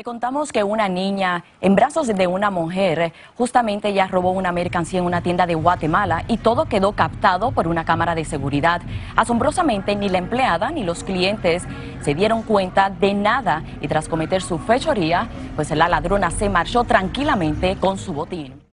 Le contamos que una niña en brazos de una mujer, justamente ella robó una mercancía en una tienda de Guatemala y todo quedó captado por una cámara de seguridad. Asombrosamente, ni la empleada ni los clientes se dieron cuenta de nada y tras cometer su fechoría, pues la ladrona se marchó tranquilamente con su botín.